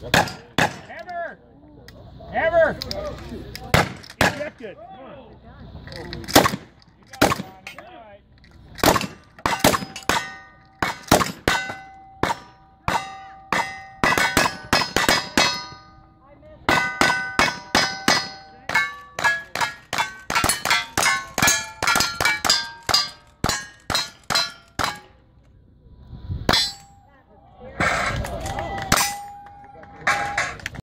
Hammer! Hammer! Ejected. Come on.